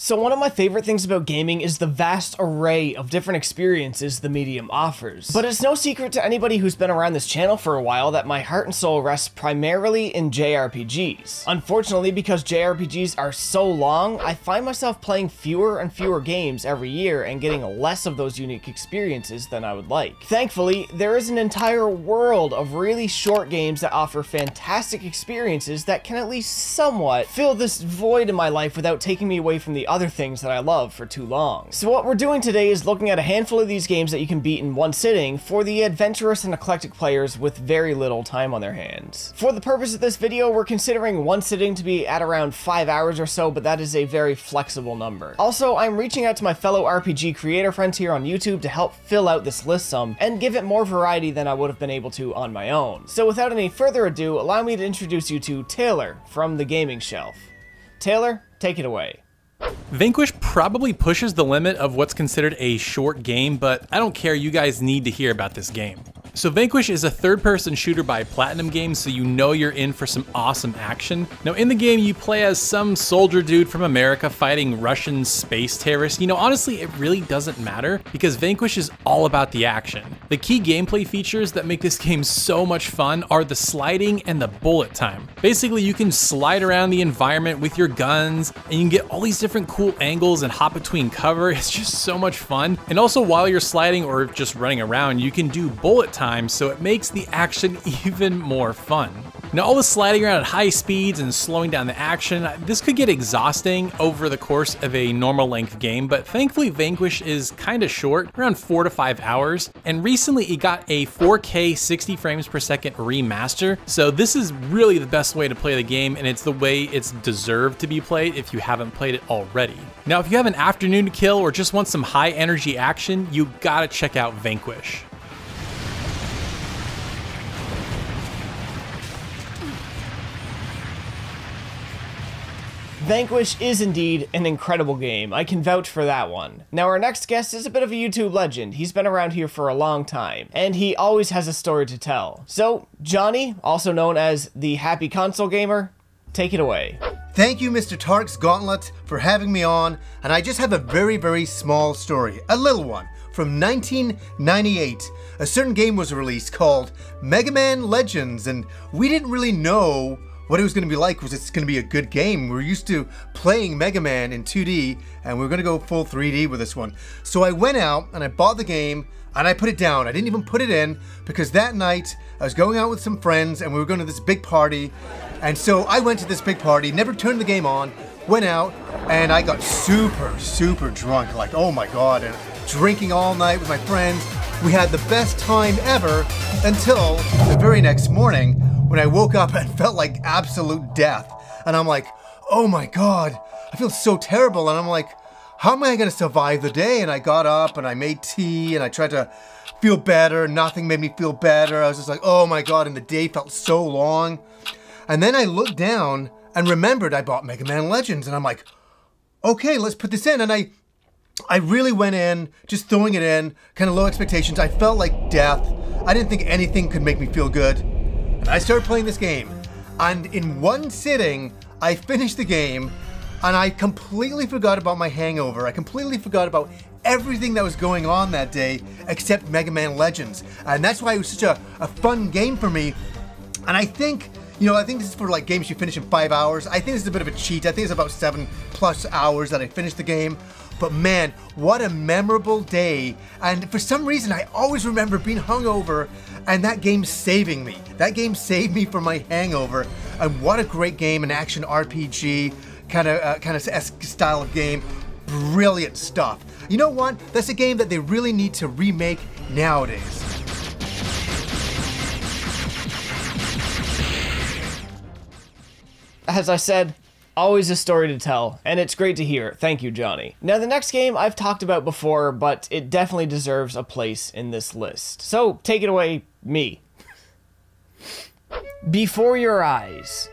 So one of my favorite things about gaming is the vast array of different experiences the medium offers. But it's no secret to anybody who's been around this channel for a while that my heart and soul rests primarily in JRPGs. Unfortunately, because JRPGs are so long, I find myself playing fewer and fewer games every year and getting less of those unique experiences than I would like. Thankfully, there is an entire world of really short games that offer fantastic experiences that can at least somewhat fill this void in my life without taking me away from the other things that I love for too long. So what we're doing today is looking at a handful of these games that you can beat in one sitting for the adventurous and eclectic players with very little time on their hands. For the purpose of this video, we're considering one sitting to be at around 5 hours or so, but that is a very flexible number. Also, I'm reaching out to my fellow RPG creator friends here on YouTube to help fill out this list some and give it more variety than I would have been able to on my own. So without any further ado, allow me to introduce you to Taylor from The Gaming Shelf. Taylor, take it away. Vanquish probably pushes the limit of what's considered a short game, but I don't care, you guys need to hear about this game. So Vanquish is a third-person shooter by Platinum Games, so you know you're in for some awesome action. Now in the game, you play as some soldier dude from America fighting Russian space terrorists. You know, honestly, it really doesn't matter, because Vanquish is all about the action. The key gameplay features that make this game so much fun are the sliding and the bullet time. Basically, you can slide around the environment with your guns, and you can get all these different cool angles and hop between cover. It's just so much fun. And also, while you're sliding or just running around, you can do bullet time so it makes the action even more fun. Now all the sliding around at high speeds and slowing down the action, this could get exhausting over the course of a normal length game, but thankfully Vanquish is kinda short, around 4 to 5 hours, and recently it got a 4K 60 frames per second remaster, so this is really the best way to play the game and it's the way it's deserved to be played if you haven't played it already. Now if you have an afternoon to kill or just want some high energy action, you gotta check out Vanquish. Vanquish is indeed an incredible game. I can vouch for that one. Now, our next guest is a bit of a YouTube legend. He's been around here for a long time, and he always has a story to tell. So, Johnny, also known as the Happy Console Gamer, take it away. Thank you, Mr. Tark's Gauntlet, for having me on, and I just have a very, very small story, a little one, from 1998. A certain game was released called Mega Man Legends, and we didn't really know what it was going to be like was it's going to be a good game. We're used to playing Mega Man in 2D and we're going to go full 3D with this one. So I went out and I bought the game and I put it down. I didn't even put it in because that night I was going out with some friends and we were going to this big party. And so I went to this big party, never turned the game on, went out and I got super, super drunk. Like, oh my God. And drinking all night with my friends. We had the best time ever until the very next morning when I woke up and felt like absolute death. And I'm like, oh my God, I feel so terrible. And I'm like, how am I to survive the day? And I got up and I made tea and I tried to feel better. Nothing made me feel better. I was just like, oh my God. And the day felt so long. And then I looked down and remembered I bought Mega Man Legends. And I'm like, okay, let's put this in. And I, I really went in, just throwing it in, kind of low expectations. I felt like death. I didn't think anything could make me feel good. I started playing this game, and in one sitting, I finished the game, and I completely forgot about my hangover. I completely forgot about everything that was going on that day except Mega Man Legends. And that's why it was such a, a fun game for me. And I think, you know, I think this is for like games you finish in five hours. I think this is a bit of a cheat. I think it's about seven plus hours that I finished the game. But man, what a memorable day. And for some reason, I always remember being hungover and that game saving me. That game saved me from my hangover. And what a great game, an action RPG kind of uh, kind of style of game. Brilliant stuff. You know what? That's a game that they really need to remake nowadays. As I said, Always a story to tell, and it's great to hear. Thank you, Johnny. Now, the next game I've talked about before, but it definitely deserves a place in this list. So, take it away, me. Before Your Eyes.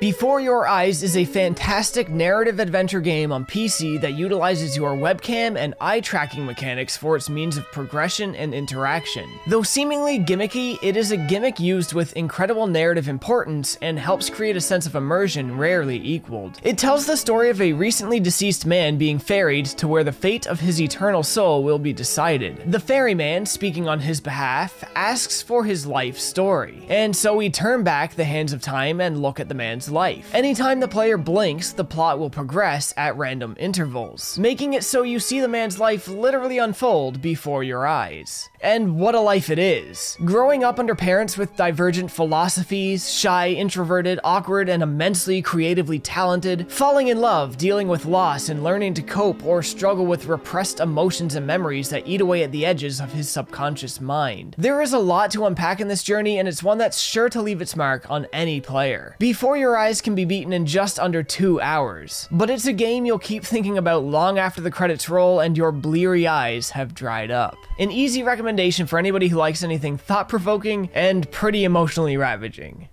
Before Your Eyes is a fantastic narrative adventure game on PC that utilizes your webcam and eye tracking mechanics for its means of progression and interaction. Though seemingly gimmicky, it is a gimmick used with incredible narrative importance and helps create a sense of immersion rarely equaled. It tells the story of a recently deceased man being ferried to where the fate of his eternal soul will be decided. The ferryman, speaking on his behalf, asks for his life story, and so we turn back the hands of time and look at the man's life. Anytime the player blinks, the plot will progress at random intervals, making it so you see the man's life literally unfold before your eyes. And what a life it is. Growing up under parents with divergent philosophies, shy, introverted, awkward, and immensely creatively talented, falling in love, dealing with loss, and learning to cope or struggle with repressed emotions and memories that eat away at the edges of his subconscious mind. There is a lot to unpack in this journey, and it's one that's sure to leave its mark on any player. Before Your Eyes can be beaten in just under two hours, but it's a game you'll keep thinking about long after the credits roll and your bleary eyes have dried up. An easy recommendation for anybody who likes anything thought-provoking and pretty emotionally ravaging.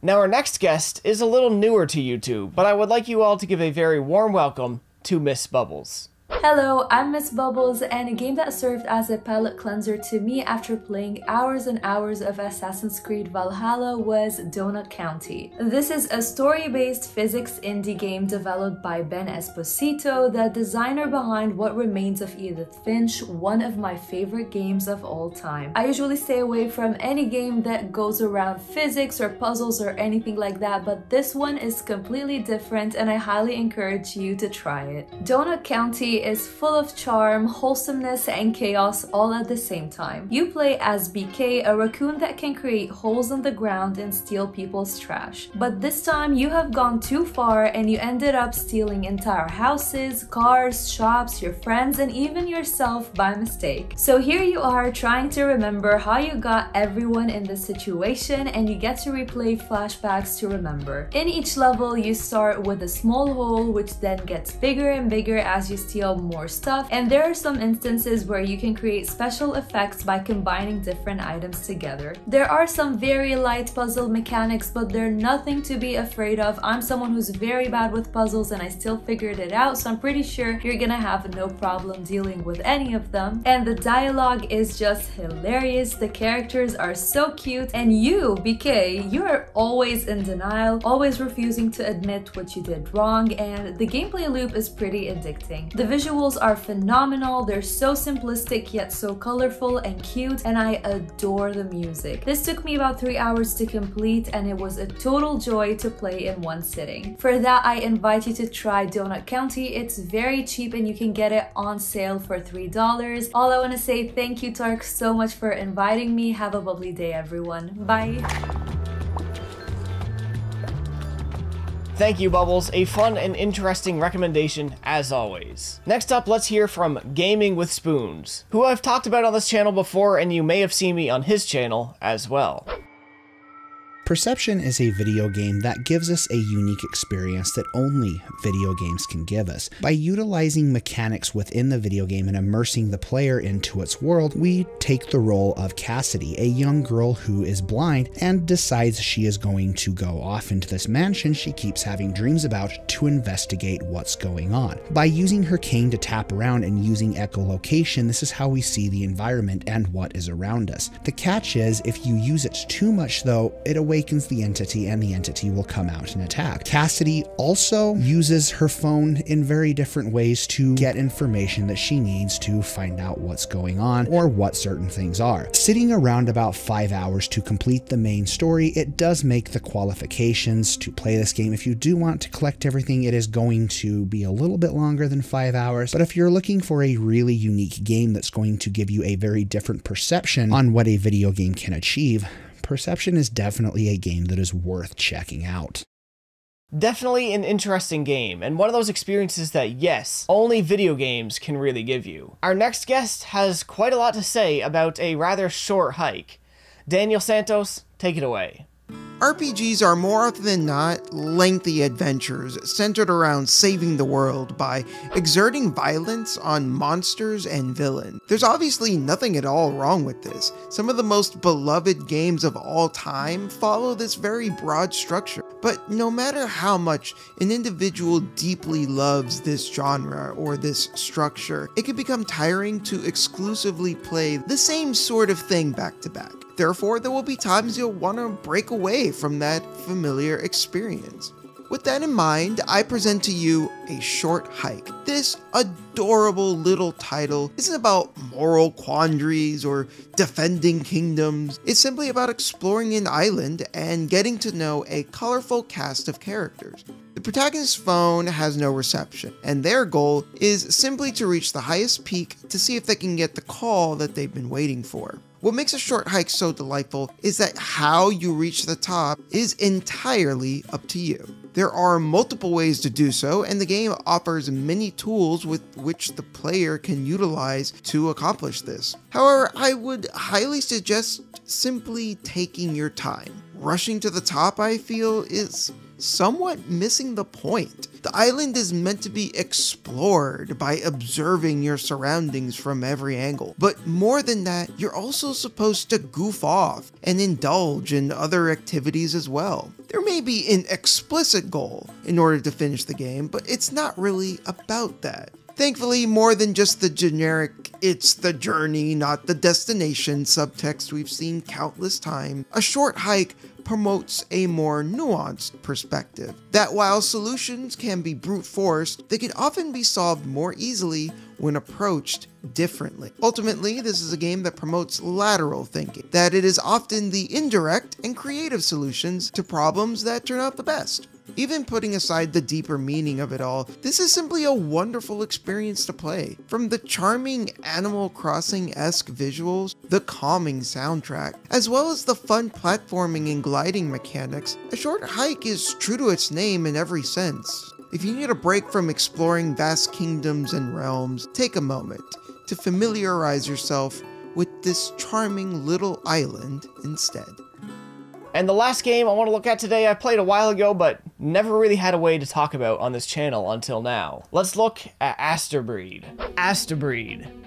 Now our next guest is a little newer to YouTube, but I would like you all to give a very warm welcome to Miss Bubbles. Hello, I'm Miss Bubbles, and a game that served as a palate cleanser to me after playing hours and hours of Assassin's Creed Valhalla was Donut County. This is a story-based physics indie game developed by Ben Esposito, the designer behind What Remains of Edith Finch, one of my favorite games of all time. I usually stay away from any game that goes around physics or puzzles or anything like that, but this one is completely different and I highly encourage you to try it. Donut County is full of charm, wholesomeness, and chaos all at the same time. You play as BK, a raccoon that can create holes in the ground and steal people's trash. But this time you have gone too far and you ended up stealing entire houses, cars, shops, your friends, and even yourself by mistake. So here you are trying to remember how you got everyone in this situation and you get to replay flashbacks to remember. In each level, you start with a small hole which then gets bigger and bigger as you steal more stuff and there are some instances where you can create special effects by combining different items together. There are some very light puzzle mechanics but they're nothing to be afraid of. I'm someone who's very bad with puzzles and I still figured it out so I'm pretty sure you're gonna have no problem dealing with any of them. And the dialogue is just hilarious, the characters are so cute and you, BK, you are always in denial, always refusing to admit what you did wrong and the gameplay loop is pretty addicting. The visuals are phenomenal, they're so simplistic yet so colorful and cute, and I adore the music. This took me about 3 hours to complete and it was a total joy to play in one sitting. For that, I invite you to try Donut County. It's very cheap and you can get it on sale for $3. All I want to say thank you Tark so much for inviting me. Have a lovely day everyone. Bye! Thank you, Bubbles. A fun and interesting recommendation, as always. Next up, let's hear from Gaming with Spoons, who I've talked about on this channel before, and you may have seen me on his channel as well. Perception is a video game that gives us a unique experience that only video games can give us. By utilizing mechanics within the video game and immersing the player into its world, we take the role of Cassidy, a young girl who is blind and decides she is going to go off into this mansion she keeps having dreams about to investigate what's going on. By using her cane to tap around and using echolocation, this is how we see the environment and what is around us. The catch is, if you use it too much though, it awakens the entity and the entity will come out and attack. Cassidy also uses her phone in very different ways to get information that she needs to find out what's going on or what certain things are. Sitting around about five hours to complete the main story, it does make the qualifications to play this game. If you do want to collect everything, it is going to be a little bit longer than five hours. But if you're looking for a really unique game that's going to give you a very different perception on what a video game can achieve, Perception is definitely a game that is worth checking out. Definitely an interesting game, and one of those experiences that, yes, only video games can really give you. Our next guest has quite a lot to say about a rather short hike. Daniel Santos, take it away. RPGs are more often than not lengthy adventures centered around saving the world by exerting violence on monsters and villains. There's obviously nothing at all wrong with this. Some of the most beloved games of all time follow this very broad structure. But no matter how much an individual deeply loves this genre or this structure, it can become tiring to exclusively play the same sort of thing back to back. Therefore, there will be times you'll want to break away from that familiar experience. With that in mind, I present to you A Short Hike. This adorable little title isn't about moral quandaries or defending kingdoms. It's simply about exploring an island and getting to know a colorful cast of characters. The protagonist's phone has no reception, and their goal is simply to reach the highest peak to see if they can get the call that they've been waiting for. What makes a short hike so delightful is that how you reach the top is entirely up to you. There are multiple ways to do so, and the game offers many tools with which the player can utilize to accomplish this. However, I would highly suggest simply taking your time. Rushing to the top, I feel, is somewhat missing the point. The island is meant to be explored by observing your surroundings from every angle. But more than that, you're also supposed to goof off and indulge in other activities as well. There may be an explicit goal in order to finish the game, but it's not really about that. Thankfully, more than just the generic, it's the journey, not the destination subtext we've seen countless times, a short hike promotes a more nuanced perspective. That while solutions can be brute forced, they can often be solved more easily when approached differently. Ultimately, this is a game that promotes lateral thinking, that it is often the indirect and creative solutions to problems that turn out the best. Even putting aside the deeper meaning of it all, this is simply a wonderful experience to play. From the charming Animal Crossing esque visuals, the calming soundtrack, as well as the fun platforming and gliding mechanics, A Short Hike is true to its name in every sense. If you need a break from exploring vast kingdoms and realms, take a moment to familiarize yourself with this charming little island instead. And the last game I want to look at today I played a while ago, but never really had a way to talk about on this channel until now. Let's look at Astebreed. Astebreed.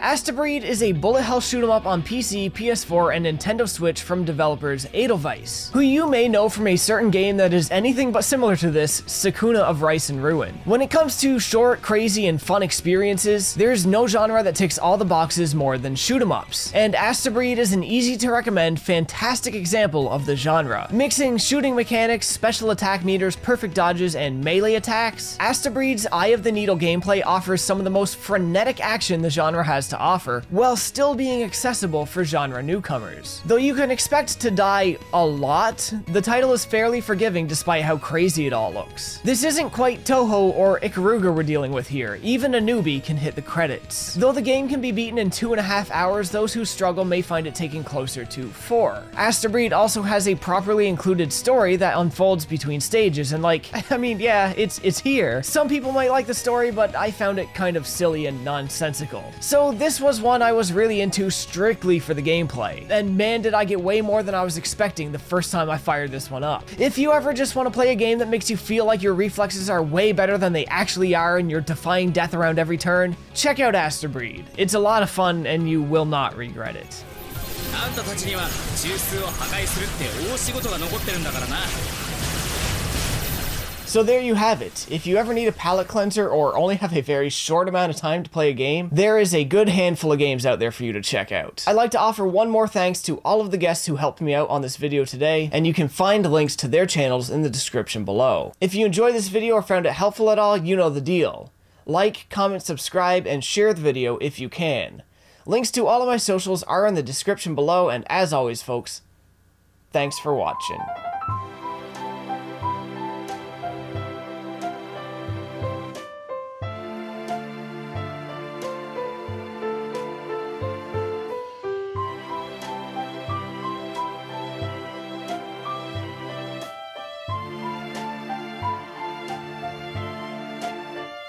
Astebreed is a bullet hell shoot 'em up on PC, PS4, and Nintendo Switch from developers Edelweiss, who you may know from a certain game that is anything but similar to this, Sakuna of Rice and Ruin. When it comes to short, crazy, and fun experiences, there's no genre that ticks all the boxes more than shoot 'em ups, and Astebreed is an easy to recommend, fantastic example of the genre. Mixing shooting mechanics, special attack meters, perfect dodges, and melee attacks, Astebreed's Eye of the Needle gameplay offers some of the most frenetic action the genre has to offer, while still being accessible for genre newcomers. Though you can expect to die a lot, the title is fairly forgiving despite how crazy it all looks. This isn't quite Touhou or Ikaruga we're dealing with here, even a newbie can hit the credits. Though the game can be beaten in two and a half hours, those who struggle may find it taking closer to four. Astebreed also has a properly included story that unfolds between stages, and like, I mean, yeah, it's it's here. Some people might like the story, but I found it kind of silly and nonsensical. So this was one I was really into strictly for the gameplay. And man, did I get way more than I was expecting the first time I fired this one up. If you ever just want to play a game that makes you feel like your reflexes are way better than they actually are and you're defying death around every turn, check out Astebreed. It's a lot of fun and you will not regret it. あんたたちには中枢を破壊するって大仕事が残ってるんだからな so there you have it. If you ever need a palate cleanser or only have a very short amount of time to play a game, there is a good handful of games out there for you to check out. I'd like to offer one more thanks to all of the guests who helped me out on this video today, and you can find links to their channels in the description below. If you enjoyed this video or found it helpful at all, you know the deal. Like, comment, subscribe, and share the video if you can. Links to all of my socials are in the description below, and as always, folks, thanks for watching.